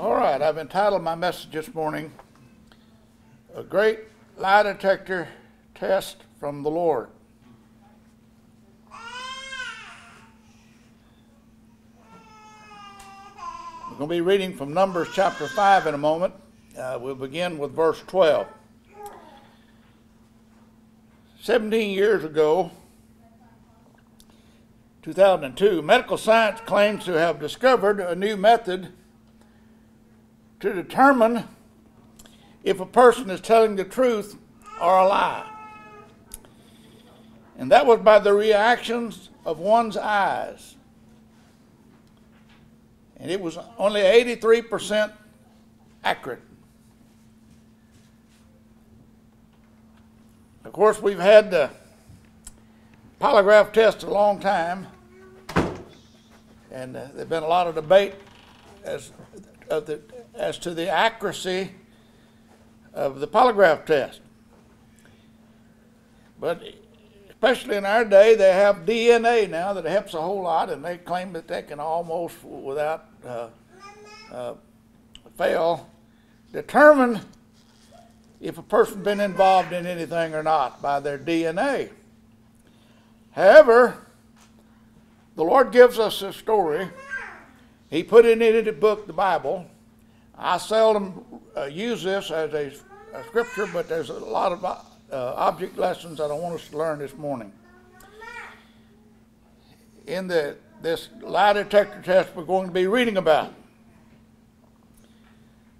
All right, I've entitled my message this morning, A Great Lie Detector Test from the Lord. We're going to be reading from Numbers chapter 5 in a moment. Uh, we'll begin with verse 12. 17 years ago, 2002, medical science claims to have discovered a new method to determine if a person is telling the truth or a lie. And that was by the reactions of one's eyes. And it was only 83% accurate. Of course, we've had the polygraph test a long time, and uh, there's been a lot of debate as, of the, as to the accuracy of the polygraph test. But especially in our day, they have DNA now that helps a whole lot, and they claim that they can almost, without uh, uh, fail, determine if a person's been involved in anything or not by their DNA. However, the Lord gives us a story. He put it in the book, the Bible. I seldom uh, use this as a, a, scripture, but there's a lot of uh, object lessons that I want us to learn this morning. In the this lie detector test we're going to be reading about,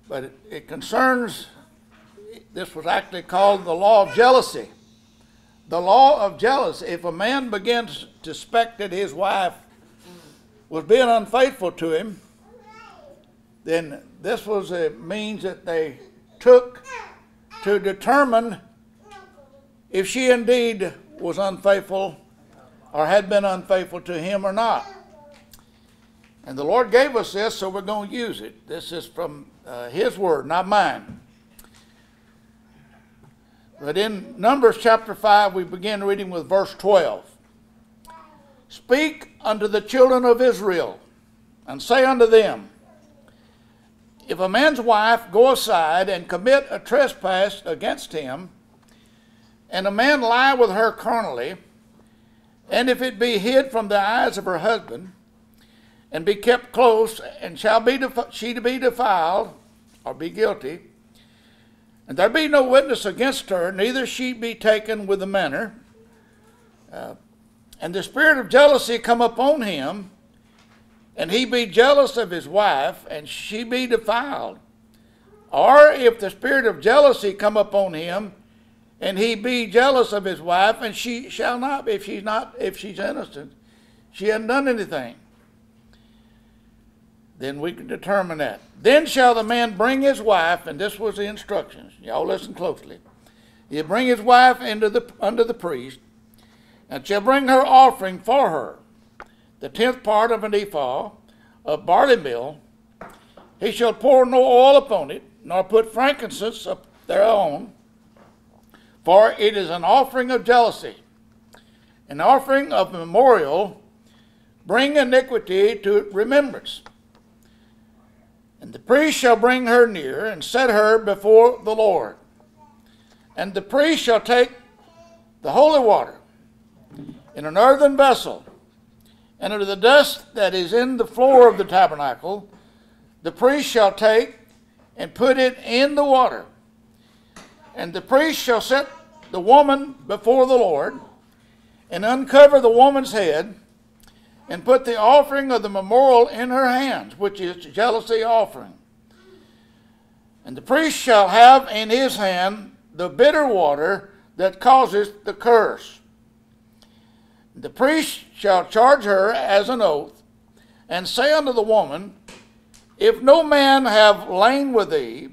but it, it concerns this was actually called the law of jealousy. The law of jealousy. If a man begins to suspect that his wife was being unfaithful to him, then this was a means that they took to determine if she indeed was unfaithful or had been unfaithful to him or not. And the Lord gave us this, so we're going to use it. This is from uh, His Word, not mine. But in Numbers chapter 5, we begin reading with verse 12. Speak unto the children of Israel, and say unto them, If a man's wife go aside and commit a trespass against him, and a man lie with her carnally, and if it be hid from the eyes of her husband, and be kept close, and shall be she to be defiled, or be guilty, and there be no witness against her, neither she be taken with the manner. Uh, and the spirit of jealousy come upon him, and he be jealous of his wife, and she be defiled. Or if the spirit of jealousy come upon him, and he be jealous of his wife, and she shall not, if she's not, if she's innocent, she hasn't done anything then we can determine that. Then shall the man bring his wife, and this was the instructions. Y'all listen closely. He'll bring his wife into the under the priest, and shall bring her offering for her, the tenth part of an ephah of barley meal. He shall pour no oil upon it, nor put frankincense thereon, for it is an offering of jealousy, an offering of memorial, bring iniquity to remembrance. And the priest shall bring her near and set her before the Lord. And the priest shall take the holy water in an earthen vessel, and of the dust that is in the floor of the tabernacle, the priest shall take and put it in the water. And the priest shall set the woman before the Lord, and uncover the woman's head and put the offering of the memorial in her hands, which is jealousy offering. And the priest shall have in his hand the bitter water that causes the curse. The priest shall charge her as an oath, and say unto the woman, If no man have lain with thee,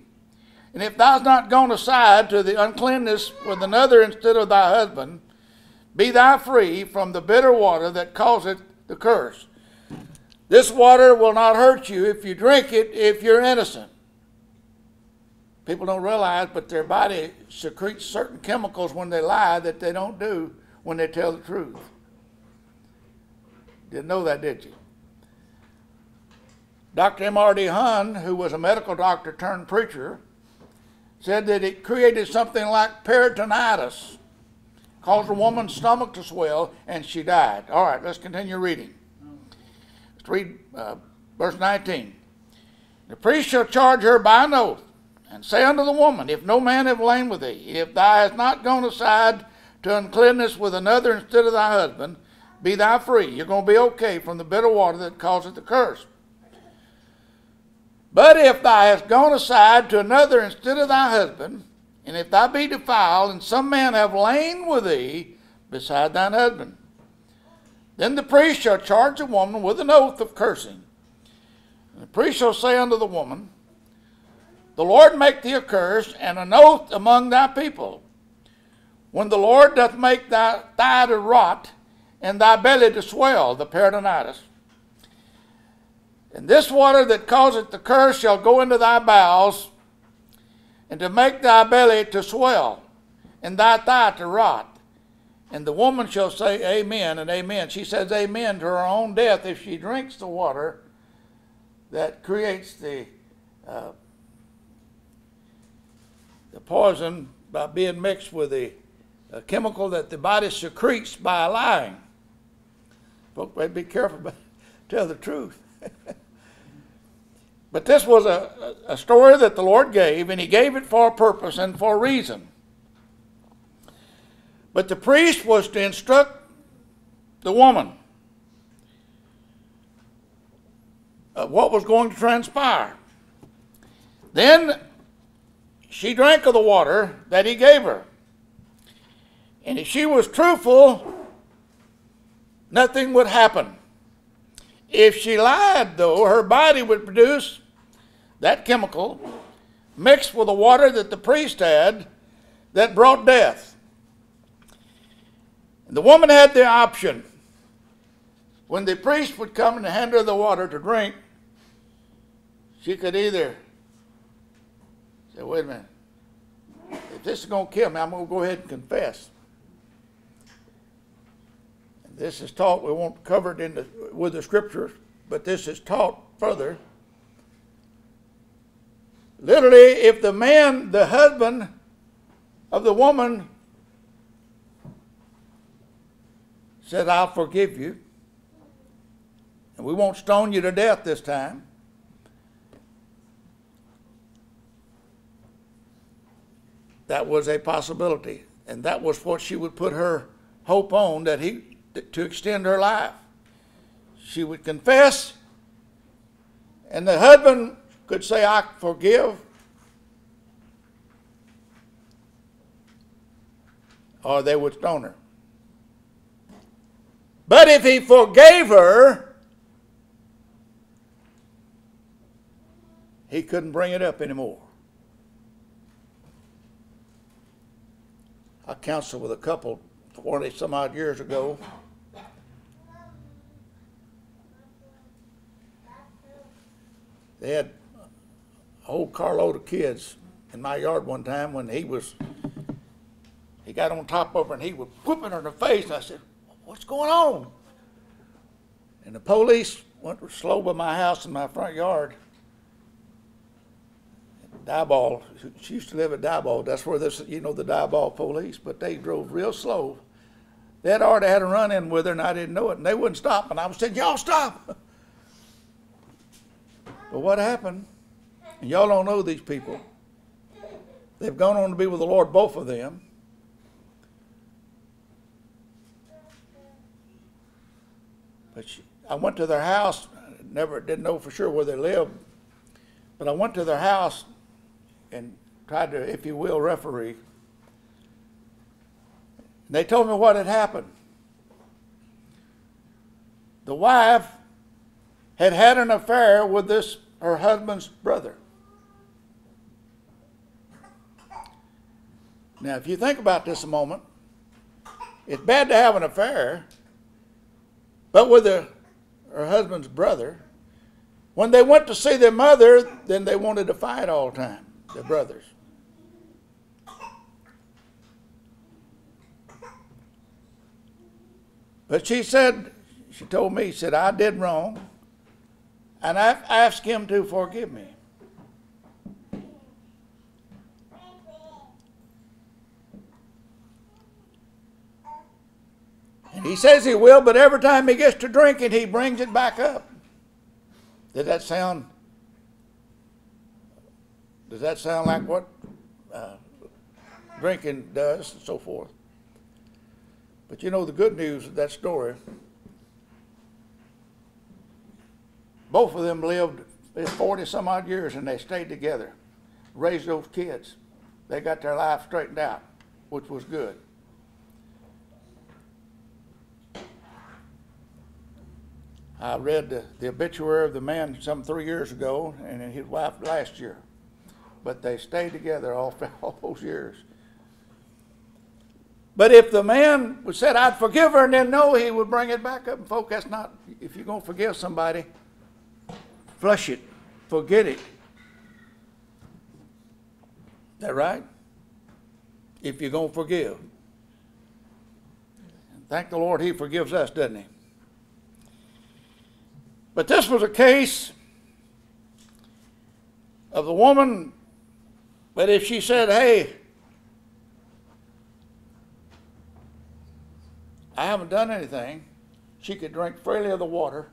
and if thou hast not gone aside to the uncleanness with another instead of thy husband, be thou free from the bitter water that causeth the curse. This water will not hurt you if you drink it if you're innocent. People don't realize, but their body secretes certain chemicals when they lie that they don't do when they tell the truth. Didn't know that, did you? Dr. M.R. DeHaan, who was a medical doctor turned preacher, said that it created something like peritonitis, caused a woman's stomach to swell, and she died. All right, let's continue reading. Let's read uh, verse 19. The priest shall charge her by an oath, and say unto the woman, If no man have lain with thee, if thou hast not gone aside to uncleanness with another instead of thy husband, be thou free. You're going to be okay from the bitter water that causeth the curse. But if thou hast gone aside to another instead of thy husband, and if thou be defiled, and some man have lain with thee beside thine husband, then the priest shall charge the woman with an oath of cursing. And the priest shall say unto the woman, The Lord make thee a curse and an oath among thy people. When the Lord doth make thy thigh to rot, and thy belly to swell, the peritonitis. And this water that causeth the curse shall go into thy bowels, and to make thy belly to swell, and thy thigh to rot. And the woman shall say, Amen and Amen. She says Amen to her own death if she drinks the water that creates the uh, the poison by being mixed with the uh, chemical that the body secretes by lying. Folks, better be careful, but tell the truth. but this was a, a story that the Lord gave, and He gave it for a purpose and for a reason. But the priest was to instruct the woman of what was going to transpire. Then she drank of the water that he gave her. And if she was truthful, nothing would happen. If she lied, though, her body would produce that chemical mixed with the water that the priest had that brought death. The woman had the option. When the priest would come and hand her the water to drink, she could either say, wait a minute, if this is going to kill me, I'm going to go ahead and confess. This is taught, we won't cover it in the, with the scriptures, but this is taught further. Literally, if the man, the husband of the woman, said, I'll forgive you, and we won't stone you to death this time. That was a possibility. And that was what she would put her hope on that he to extend her life. She would confess, and the husband could say, I forgive. Or they would stone her. But if he forgave her, he couldn't bring it up anymore. I counseled with a couple 20 some odd years ago. They had a whole carload of kids in my yard one time when he was, he got on top of her and he was whooping her in the face. I said, What's going on? And the police went slow by my house in my front yard. Diboll, she used to live at Diboll. That's where this, you know, the Diboll police, but they drove real slow. They had already had a run in with her, and I didn't know it, and they wouldn't stop. And I was saying, Y'all stop. But what happened? And y'all don't know these people. They've gone on to be with the Lord, both of them. But she, I went to their house. Never didn't know for sure where they lived, but I went to their house and tried to, if you will, referee. They told me what had happened. The wife had had an affair with this her husband's brother. Now, if you think about this a moment, it's bad to have an affair, but with her husband's brother, when they went to see their mother, then they wanted to fight all the time the brothers. But she said, she told me, she said, I did wrong. And I ask Him to forgive me. And he says he will, but every time he gets to drinking, he brings it back up. Did that sound? Does that sound like what uh, drinking does, and so forth? But you know the good news of that story. Both of them lived 40 some odd years and they stayed together, raised those kids. They got their life straightened out, which was good. I read the, the obituary of the man some three years ago and his wife last year. But they stayed together all, all those years. But if the man said, I'd forgive her, and then no, he would bring it back up. And, folks, that's not, if you're going to forgive somebody, flush it, forget it. That right? If you're going to forgive. Thank the Lord, He forgives us, doesn't He? But this was a case of the woman, but if she said, hey, I haven't done anything, she could drink freely of the water,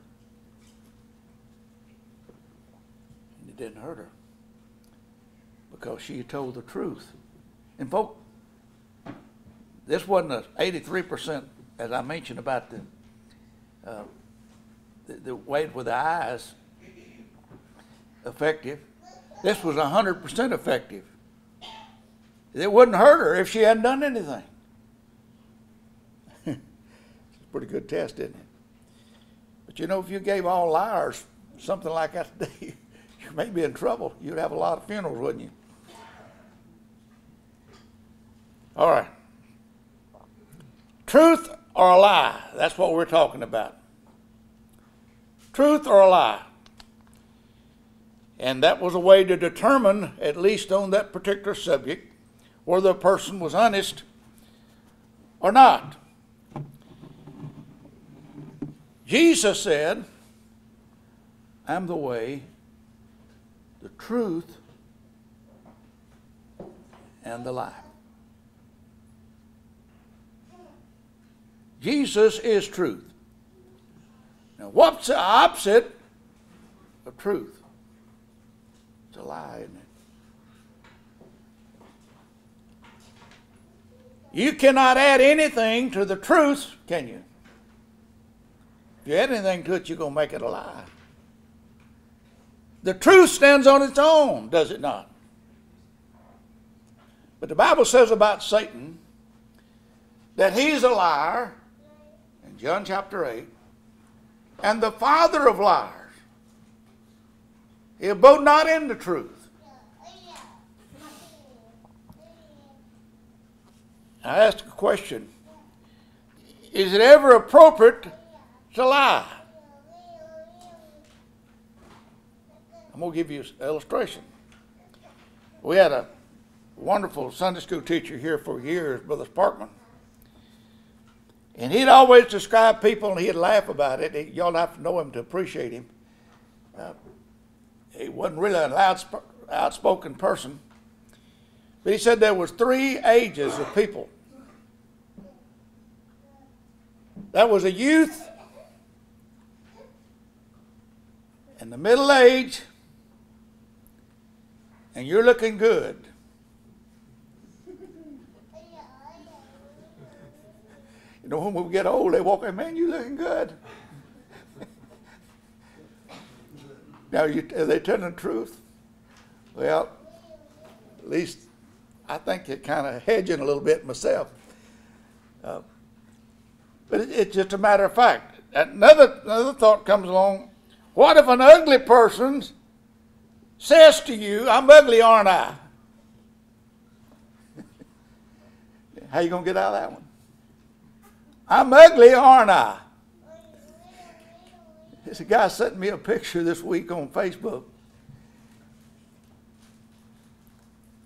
it didn't hurt her because she told the truth. And, folks, this wasn't a 83%, as I mentioned about the uh, the, the weight with the eyes effective. This was 100% effective. It wouldn't hurt her if she hadn't done anything. it's a pretty good test, isn't it? But you know, if you gave all liars something like that today, may be in trouble. You'd have a lot of funerals, wouldn't you? All right. Truth or a lie? That's what we're talking about truth or a lie. And that was a way to determine, at least on that particular subject, whether a person was honest or not. Jesus said, I'm the way, the truth, and the life. Jesus is truth. Now, what's the opposite of truth? It's a lie, isn't it? You cannot add anything to the truth, can you? If you add anything to it, you're going to make it a lie. The truth stands on its own, does it not? But the Bible says about Satan that he's a liar in John chapter 8 and the father of liars. He abode not in the truth. I ask a question Is it ever appropriate to lie? I'm going to give you an illustration. We had a wonderful Sunday school teacher here for years, Brother Sparkman. And he'd always describe people and he'd laugh about it. Y'all have to know him to appreciate him. Uh, he wasn't really an outsp- outspoken person. But he said there was three ages of people. That was a youth and the middle age, and you're looking good. You know, when we get old, they walk in, man, you looking good. now, you, are they telling the truth? Well, at least I think it kind of hedging a little bit myself. Uh, but it, it's just a matter of fact. Another, another thought comes along. What if an ugly person says to you, I'm ugly, aren't I? How you going to get out of that one? I'm ugly, aren't I? There's a guy sent me a picture this week on Facebook.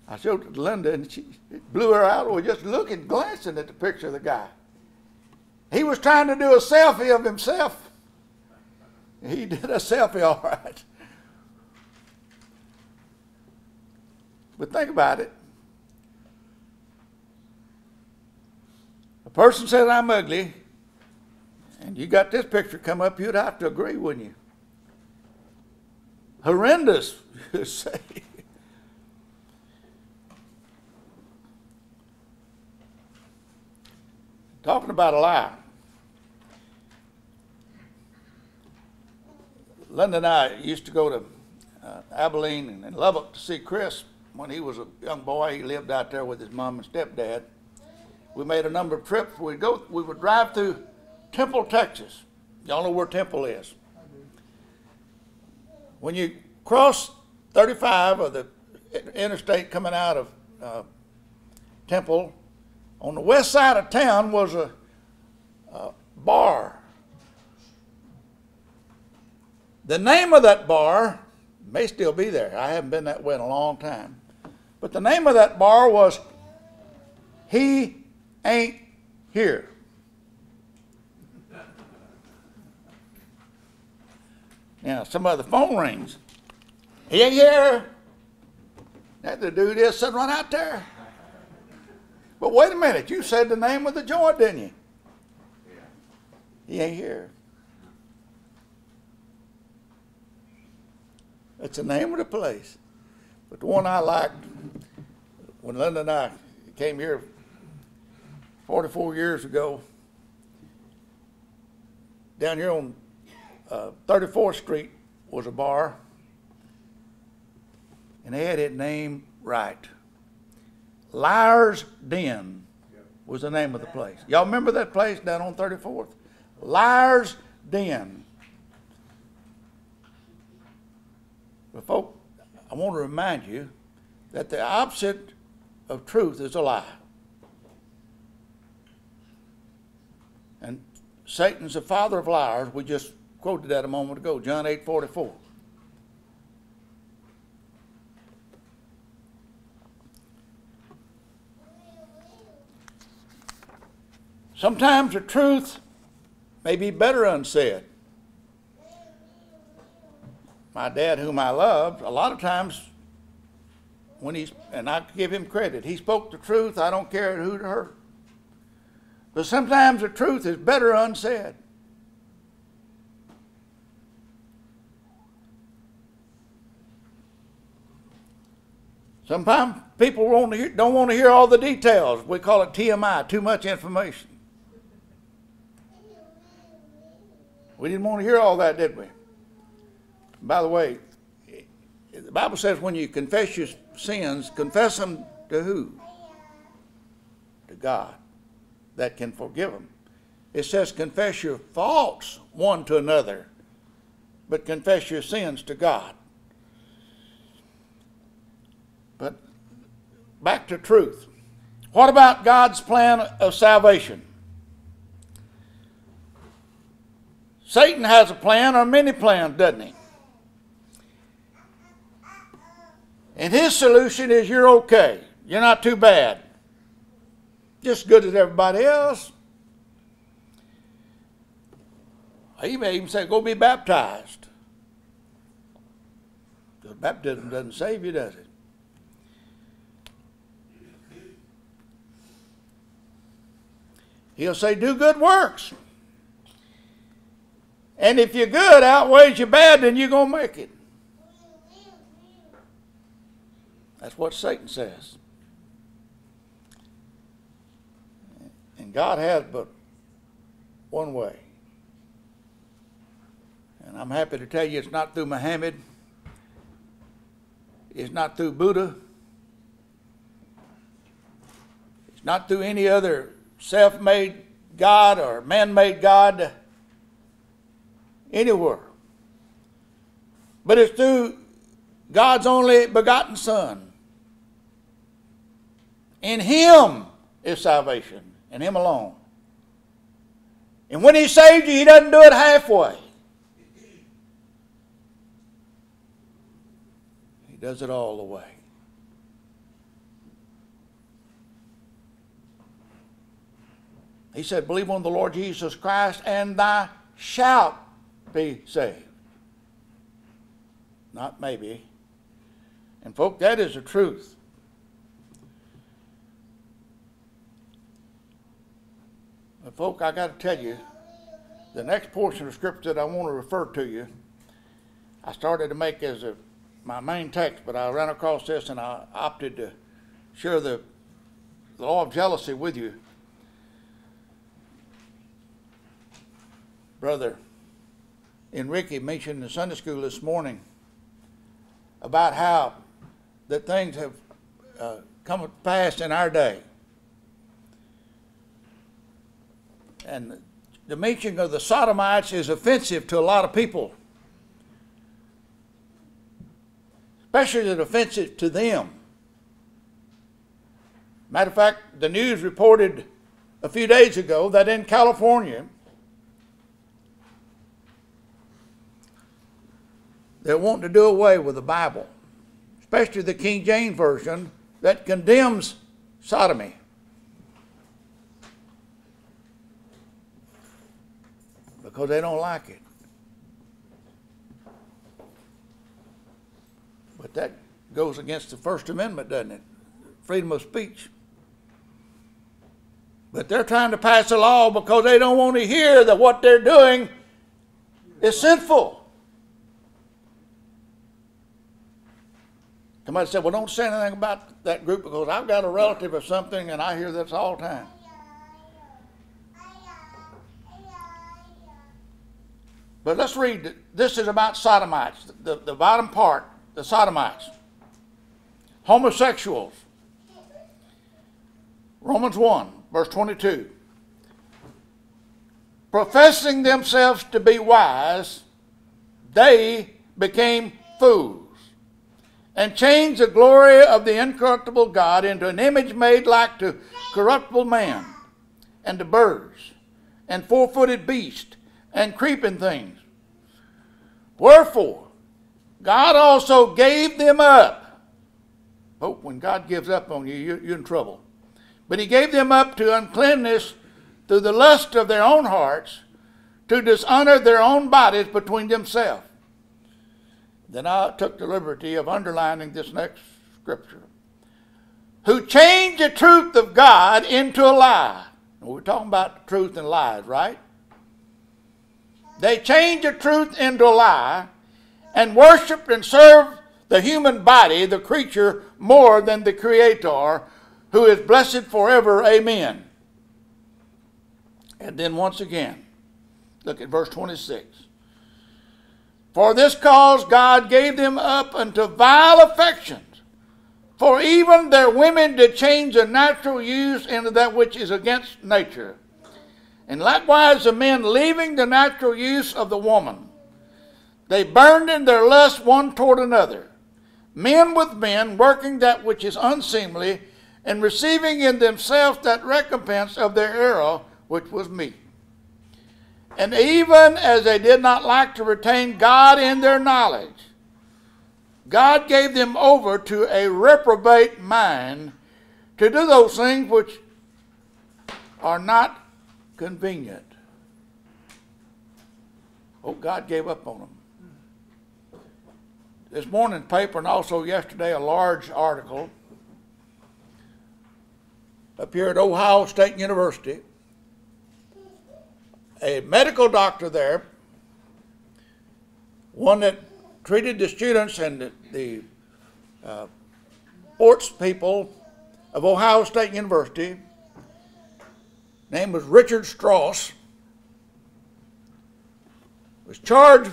I showed it to Linda and she blew her out with just looking, glancing at the picture of the guy. He was trying to do a selfie of himself. He did a selfie all right. But think about it. A person says I'm ugly, and you got this picture come up, you'd have to agree, wouldn't you? Horrendous, you say. Talking about a lie. Linda and I used to go to uh, Abilene and Lubbock to see Chris when he was a young boy. He lived out there with his mom and stepdad. We made a number of trips. We'd go. We would drive through Temple, Texas. Y'all know where Temple is. When you cross 35 or the interstate coming out of uh, Temple, on the west side of town was a, a bar. The name of that bar may still be there. I haven't been that way in a long time. But the name of that bar was He Ain't Here. Now, some of the phone rings. He ain't here. That the dude is sitting right out there. But wait a minute, you said the name of the joint, didn't you? He ain't here. That's the name of the place. But the one I liked, when Linda and I came here 44 years ago, down here on uh, 34th Street was a bar, and they had it named right. Liar's Den was the name of the place. Y'all remember that place down on 34th? Liar's Den. But, folks, I want to remind you that the opposite of truth is a lie. And Satan's the father of liars. We just quoted that a moment ago, John 8 44. Sometimes the truth may be better unsaid. My dad, whom I loved, a lot of times when he's, and I give him credit, he spoke the truth, I don't care who to hurt. But sometimes the truth is better unsaid. Sometimes people want hear, don't want to hear all the details. We call it TMI, too much information. We didn't want to hear all that, did we? By the way, the Bible says when you confess your sins, confess them to who? To God that can forgive them. It says confess your faults one to another, but confess your sins to God. But back to truth. What about God's plan of salvation? Satan has a plan or many plans, doesn't he? And his solution is you're okay. You're not too bad. Just good as everybody else. He may even say, go be baptized. Because baptism doesn't save you, does it? He'll say, do good works. And if you're good outweighs your bad, then you're going to make it. That's what Satan says. And God has but one way. And I'm happy to tell you it's not through Muhammad, it's not through Buddha, it's not through any other self made God or man made God anywhere. But it's through God's only begotten Son. In Him is salvation, in Him alone. And when He saved you, He doesn't do it halfway. He does it all the way. He said, Believe on the Lord Jesus Christ, and thou shalt be saved. not maybe. And, folk, that is the truth. But, folk, I got to tell you, the next portion of scripture that I want to refer to you, I started to make as a, my main text, but I ran across this and I opted to share the, the law of jealousy with you. Brother Enrique mentioned in Sunday school this morning about how that things have uh, come pass in our day. And the mention of the sodomites is offensive to a lot of people, especially offensive to them. Matter of fact, the news reported a few days ago that in California, they're wanting to do away with the Bible, especially the King James Version that condemns sodomy. Because they don't like it. But that goes against the First Amendment, doesn't it? Freedom of speech. But they're trying to pass a law because they don't want to hear that what they're doing is sinful. Somebody said, Well, don't say anything about that group because I've got a relative or something and I hear this all the time. But let's read. This is about sodomites, the, the bottom part, the sodomites. Homosexuals. Romans 1, verse 22. Professing themselves to be wise, they became fools and changed the glory of the incorruptible God into an image made like to corruptible man, and to birds, and four footed beasts, and creeping things. Wherefore, God also gave them up. Oh, when God gives up on you, you're in trouble. But He gave them up to uncleanness through the lust of their own hearts, to dishonor their own bodies between themselves. Then I took the liberty of underlining this next scripture. Who changed the truth of God into a lie. We're talking about truth and lies, right? They change the truth into a lie and worship and serve the human body, the creature, more than the Creator, who is blessed forever. Amen. And then once again, look at verse 26. For this cause God gave them up unto vile affections. For even their women did change the natural use into that which is against nature. And likewise the men leaving the natural use of the woman. They burned in their lust one toward another. Men with men working that which is unseemly, and receiving in themselves that recompense of their error, which was meat. And even as they did not like to retain God in their knowledge, God gave them over to a reprobate mind to do those things which are not convenient. Oh, God gave up on them. This morning paper and also yesterday a large article up here at Ohio State University a medical doctor there, one that treated the students and the, the uh, sports people of Ohio State University. Name was Richard Strauss. Was charged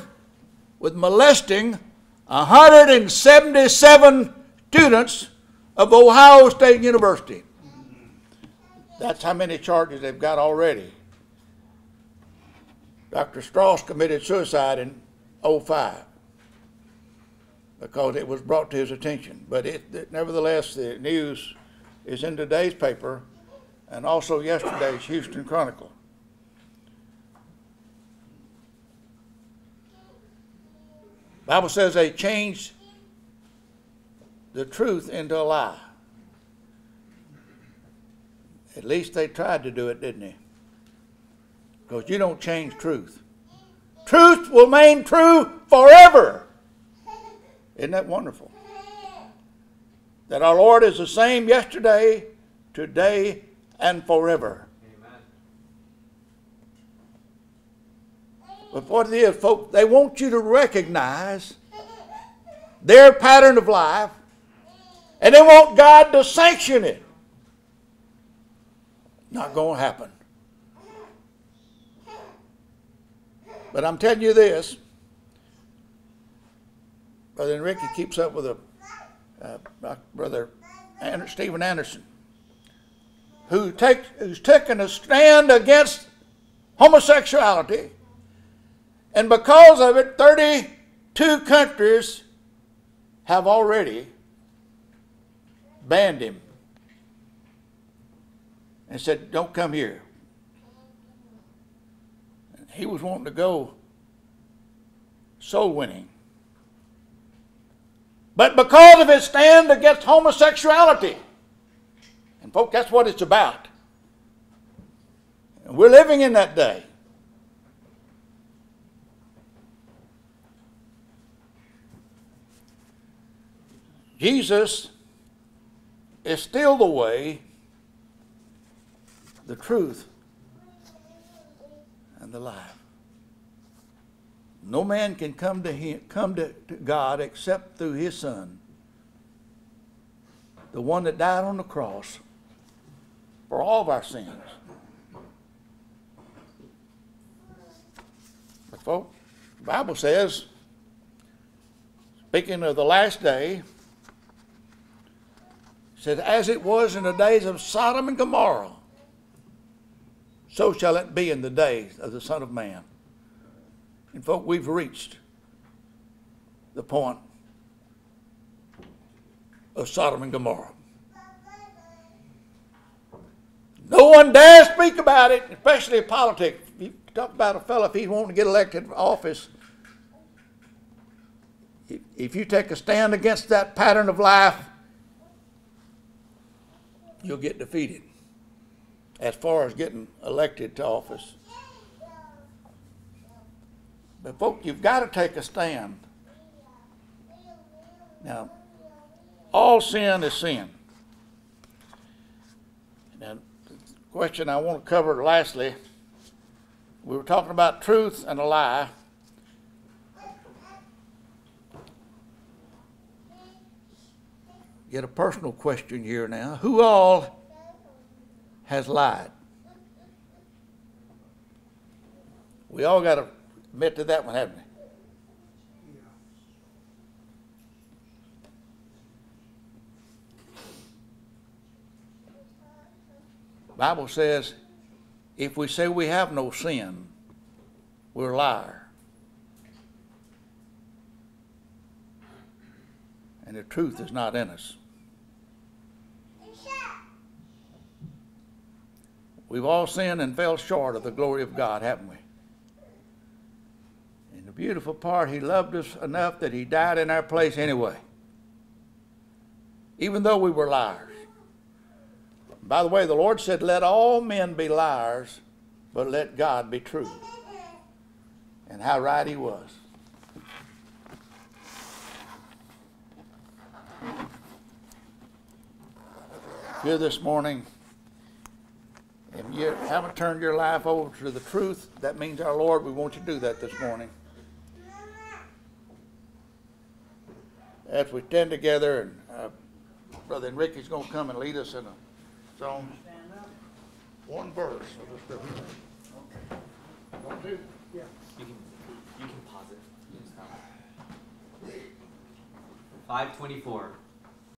with molesting 177 students of Ohio State University. That's how many charges they've got already. Dr. Strauss committed suicide in 05 because it was brought to his attention. But it, nevertheless, the news is in today's paper and also yesterday's Houston Chronicle. Bible says they changed the truth into a lie. At least they tried to do it, didn't they? Because you don't change truth. Truth will remain true forever. Isn't that wonderful? That our Lord is the same yesterday, today, and forever. Amen. But what it is, folks, they want you to recognize their pattern of life, and they want God to sanction it. Not going to happen. But I'm telling you this. Brother Enrique keeps up with a uh, brother Ander, Steven Anderson, who takes who's taken a stand against homosexuality, and because of it, 32 countries have already banned him and said, "Don't come here." He was wanting to go soul winning. But because of his stand against homosexuality, and folks, that's what it's about. And we're living in that day. Jesus is still the way, the truth, and the life. No man can come to him, come to, to God except through his son, the one that died on the cross for all of our sins. But folks, the Bible says, speaking of the last day, says, as it was in the days of Sodom and Gomorrah, so shall it be in the days of the Son of Man. And folk, we've reached the point of Sodom and Gomorrah. No one dares speak about it, especially politics. You talk about a fellow if he's wanting to get elected to office. If- you take a stand against that pattern of life, you'll get defeated as far as getting elected to office. But folks, you've got to take a stand. Now, all sin is sin. The question I want to cover lastly, we were talking about truth and a lie. Get a personal question here now. Who all has lied? We all got to admit to that one, haven't we? Bible says, if we say we have no sin, we're a liar. And the truth is not in us. We've all sinned and fell short of the glory of God, haven't we? And the beautiful part, He loved us enough that He died in our place anyway, even though we were liars. By the way, the Lord said, Let all men be liars, but let God be true. And how right He was. Here this morning, if you haven't turned your life over to the truth, that means our Lord, we want you to do that this morning. As we stand together, and uh, Brother Enrique's going to come and lead us in a song. One verse of the scripture. One, two. You can you can pause it. You can stop. Five twenty four.